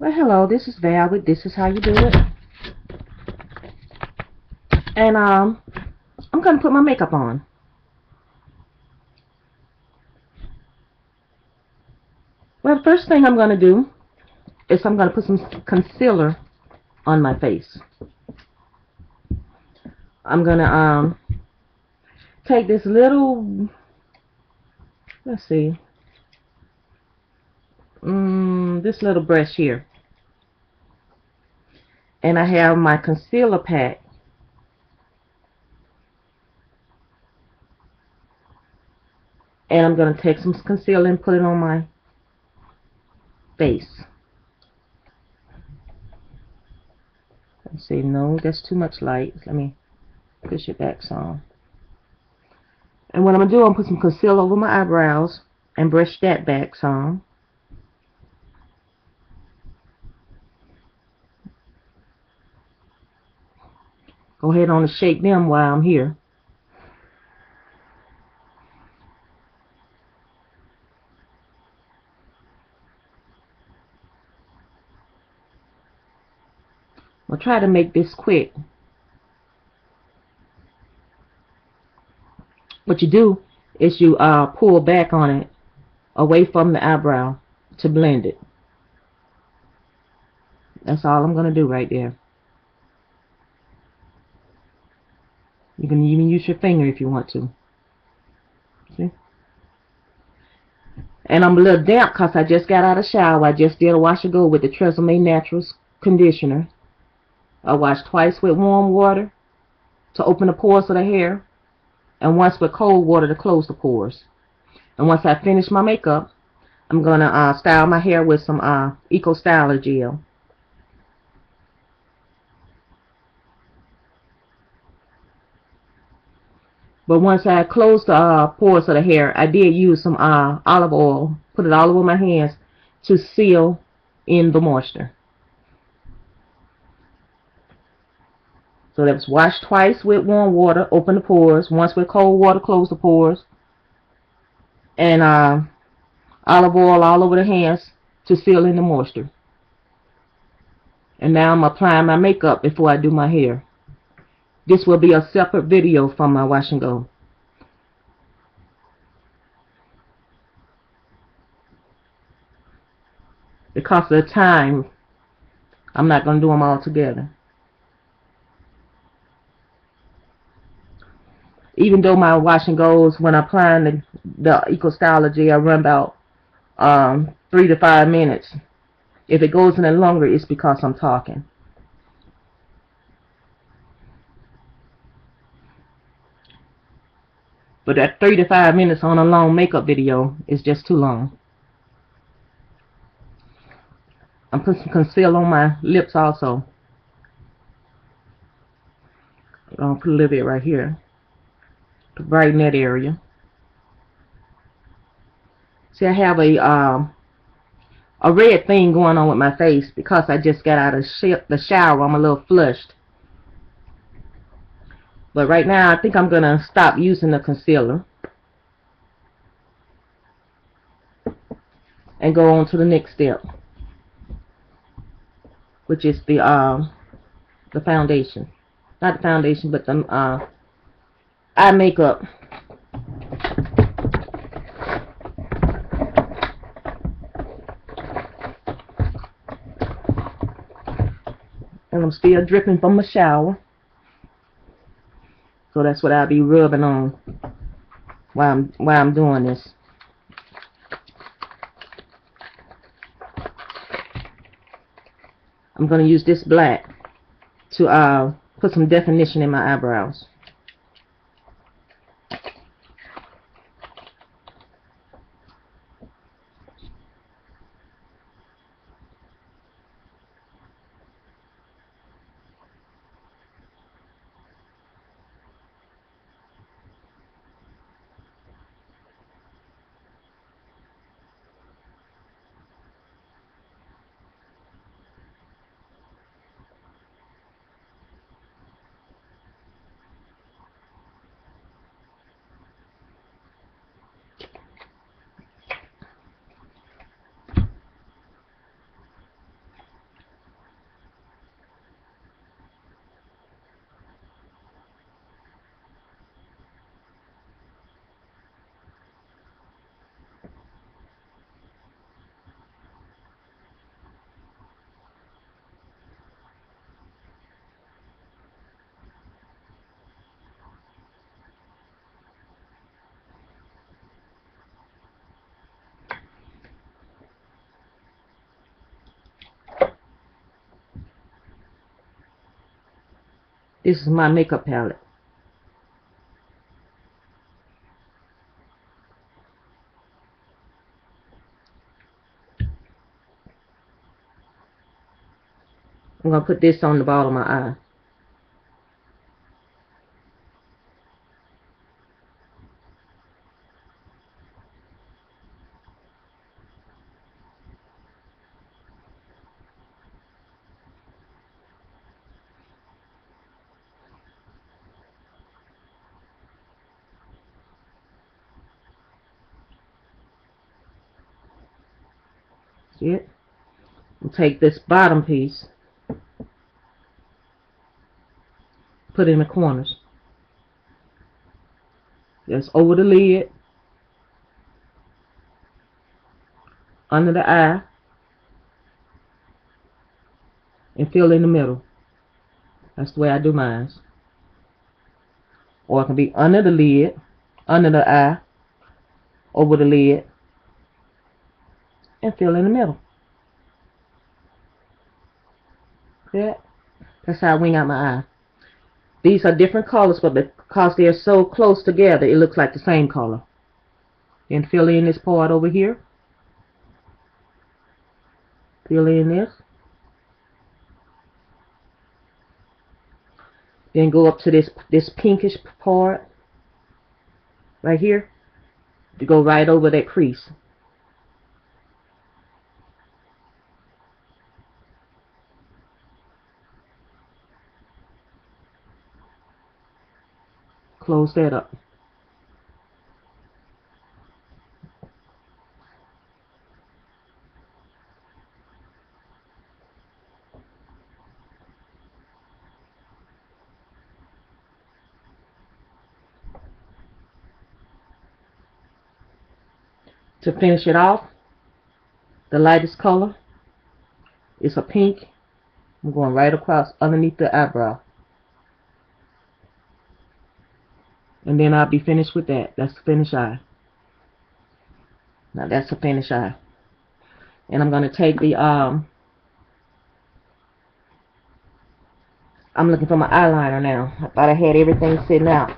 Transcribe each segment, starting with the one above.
Well, hello, this is Val with This Is How You Do It. And, um, I'm going to put my makeup on. Well, the first thing I'm going to do is I'm going to put some concealer on my face. I'm going to, um, take this little, let's see, mm, this little brush here and I have my concealer pack. And I'm going to take some concealer and put it on my face. Let's see no that's too much light. Let me push it back some. And what I'm going to do I'm going to put some concealer over my eyebrows and brush that back some Go ahead on and shake them while I'm here. I'll try to make this quick. What you do is you uh, pull back on it away from the eyebrow to blend it. That's all I'm going to do right there. You can even use your finger if you want to. See? And I'm a little damp because I just got out of shower. I just did a wash and go with the Tresemme Naturals conditioner. I washed twice with warm water to open the pores of the hair and once with cold water to close the pores. And once I finish my makeup, I'm going to uh, style my hair with some uh, Eco Styler Gel. But once I closed the uh, pores of the hair, I did use some uh, olive oil, put it all over my hands to seal in the moisture. So that was washed twice with warm water, open the pores. Once with cold water, close the pores. And uh, olive oil all over the hands to seal in the moisture. And now I'm applying my makeup before I do my hair. This will be a separate video from my wash and go. Because of the time, I'm not going to do them all together. Even though my wash and goes, when applying the, the Eco Styler I run about um, three to five minutes. If it goes any longer, it's because I'm talking. But that three to five minutes on a long makeup video is just too long. I'm putting some concealer on my lips also. I'll put a little bit right here to brighten that area. See, I have a um, a red thing going on with my face because I just got out of the shower. I'm a little flushed. But right now, I think I'm going to stop using the concealer. And go on to the next step. Which is the, um, the foundation. Not the foundation, but the uh, eye makeup. And I'm still dripping from my shower. So that's what I'll be rubbing on while I'm while I'm doing this. I'm going to use this black to uh, put some definition in my eyebrows. This is my makeup palette. I'm going to put this on the bottom of my eye. See it? Take this bottom piece, put it in the corners. Just over the lid, under the eye, and fill in the middle. That's the way I do mine. Or it can be under the lid, under the eye, over the lid, and fill in the middle. Yeah, that's how I wing out my eye. These are different colors, but because they're so close together, it looks like the same color. Then fill in this part over here. Fill in this. Then go up to this this pinkish part right here to go right over that crease. Close that up. To finish it off, the lightest color is a pink. I'm going right across underneath the eyebrow. And then I'll be finished with that. That's the finish eye. Now that's the finish eye. And I'm going to take the, um, I'm looking for my eyeliner now. I thought I had everything sitting out.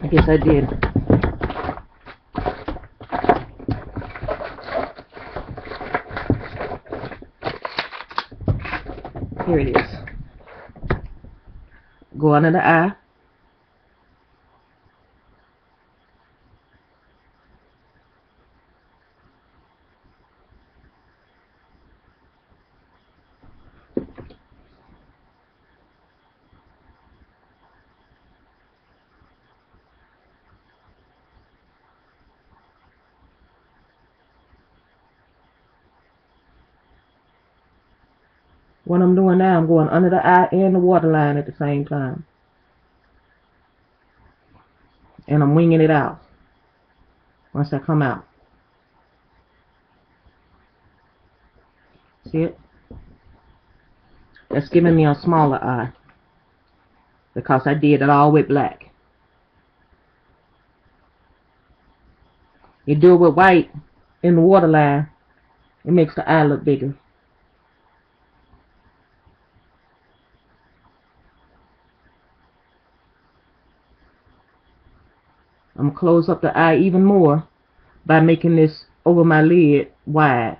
I guess I did. Here it is going to the eye. What I'm doing now, I'm going under the eye and the waterline at the same time. And I'm winging it out once I come out. See it? That's giving me a smaller eye because I did it all with black. You do it with white in the waterline, it makes the eye look bigger. I'm going to close up the eye even more by making this over my lid wide.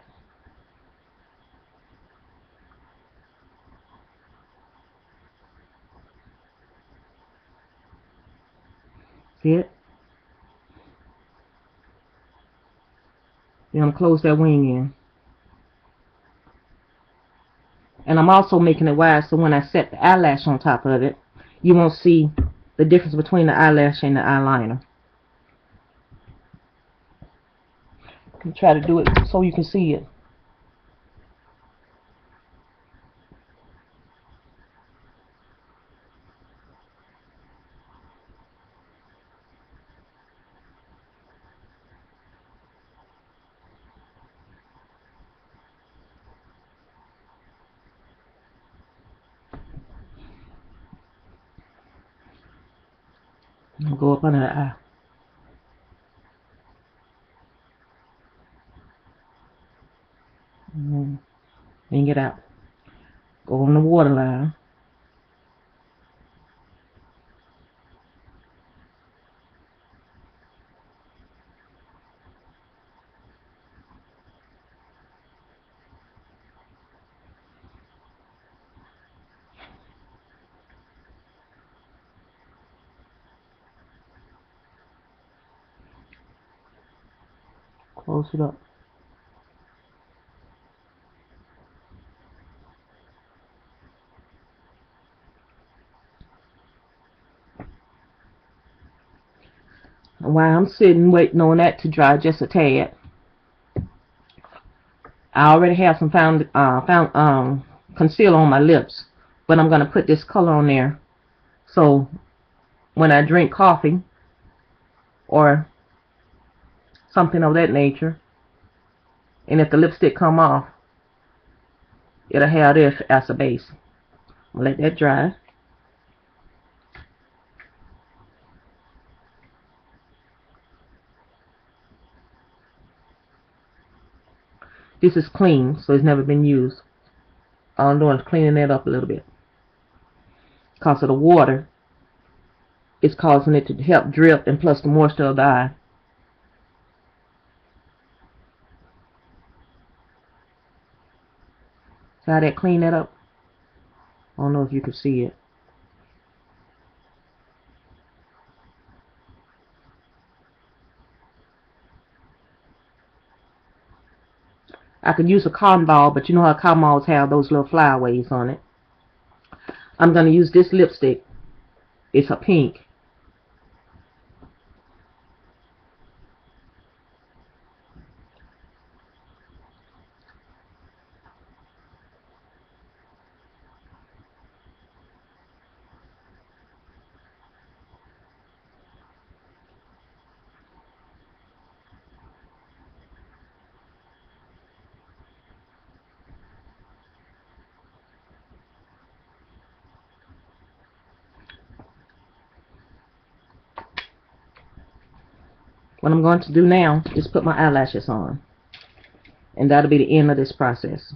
See it? Then I'm close that wing in. And I'm also making it wide so when I set the eyelash on top of it, you won't see the difference between the eyelash and the eyeliner. Can try to do it so you can see it. go up under the eye. Mm. Wing it out. Go on the waterline. Close it up. while I'm sitting waiting on that to dry just a tad, I already have some found uh, found um concealer on my lips, but I'm gonna put this color on there, so when I drink coffee or something of that nature, and if the lipstick come off, it'll have this as a base. Let that dry. This is clean, so it's never been used. All I'm doing is cleaning it up a little bit. Because of the water, it's causing it to help drip and plus the moisture of the eye. See how that clean that up? I don't know if you can see it. I could use a cotton ball, but you know how cotton balls have those little flyaways on it. I'm going to use this lipstick. It's a pink. What I'm going to do now is put my eyelashes on. And that'll be the end of this process.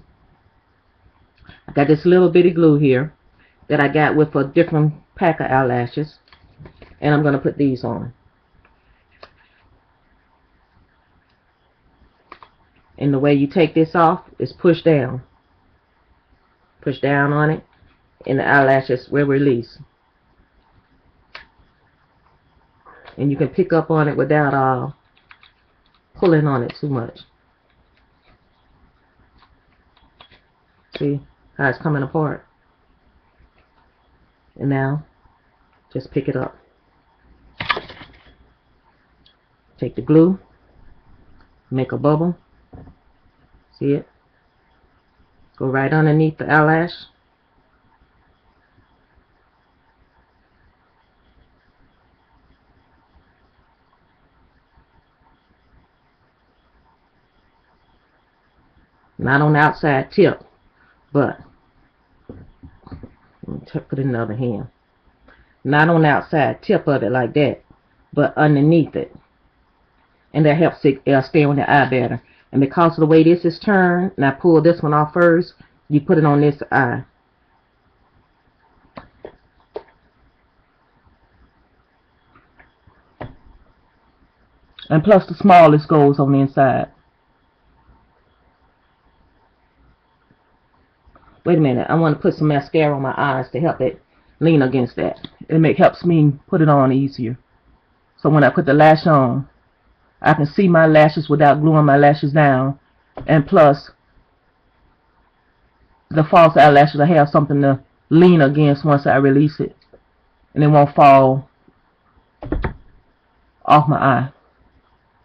I got this little bitty glue here that I got with a different pack of eyelashes. And I'm going to put these on. And the way you take this off is push down. Push down on it and the eyelashes will release. And you can pick up on it without uh, pulling on it too much. See how it's coming apart? And now, just pick it up. Take the glue, make a bubble. See it? Go right underneath the eyelash. Not on the outside tip, but put in the other hand. Not on the outside tip of it like that, but underneath it. And that helps it uh, stay on the eye better. And because of the way this is turned, and I pull this one off first, you put it on this eye. And plus the smallest goes on the inside. Wait a minute, I want to put some mascara on my eyes to help it lean against that. It make, helps me put it on easier. So when I put the lash on, I can see my lashes without gluing my lashes down. And plus, the false eyelashes, I have something to lean against once I release it. And it won't fall off my eye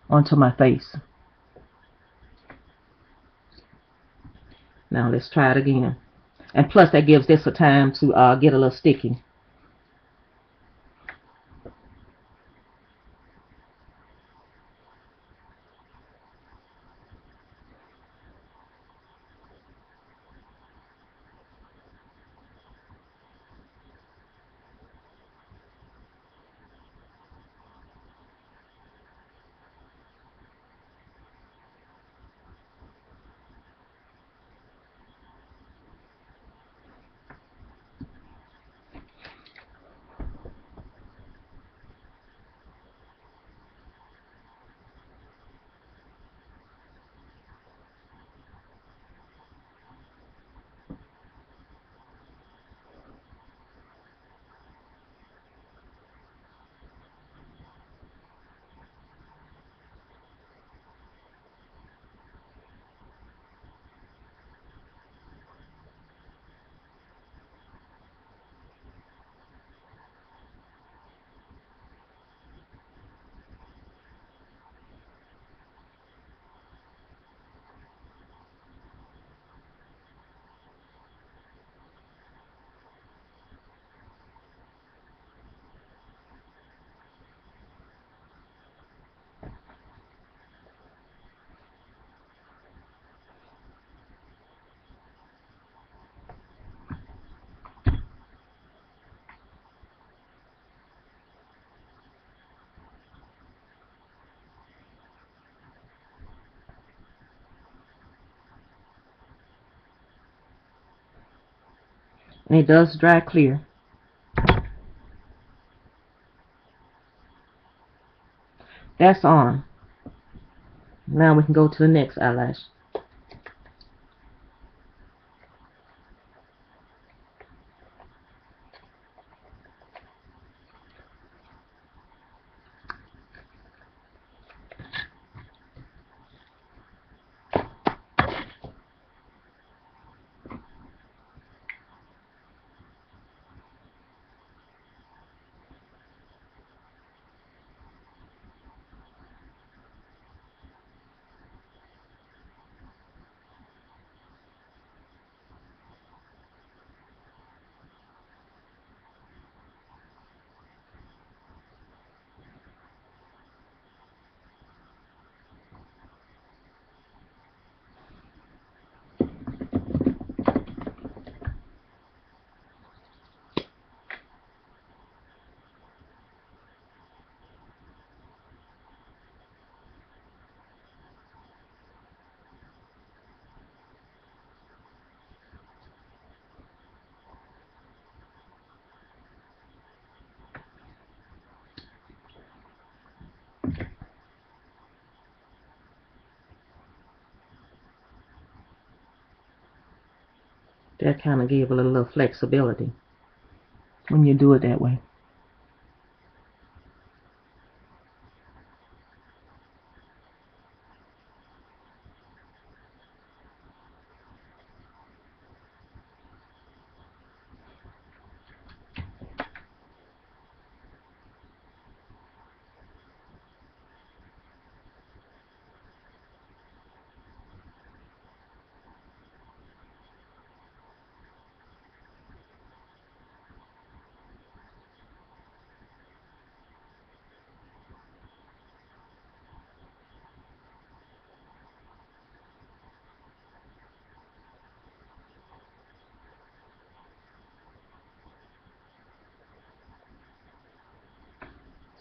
onto my face. Now let's try it again. And plus that gives this a time to uh, get a little sticky. And it does dry clear. That's on. Now we can go to the next eyelash. That kind of gave a little, little flexibility when you do it that way.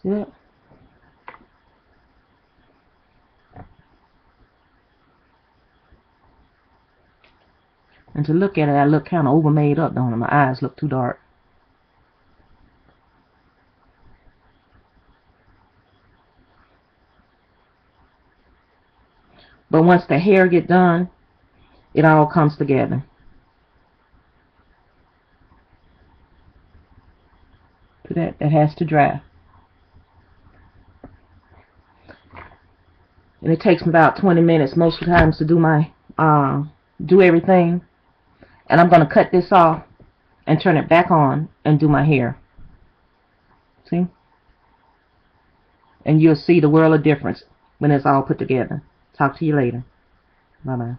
See it? And to look at it, I look kind of over made up, don't I? My eyes look too dark. But once the hair get done, it all comes together. That, that has to dry. And it takes me about 20 minutes most of the times to do my uh, do everything. And I'm going to cut this off and turn it back on and do my hair. See? And you'll see the world of difference when it's all put together. Talk to you later. Bye bye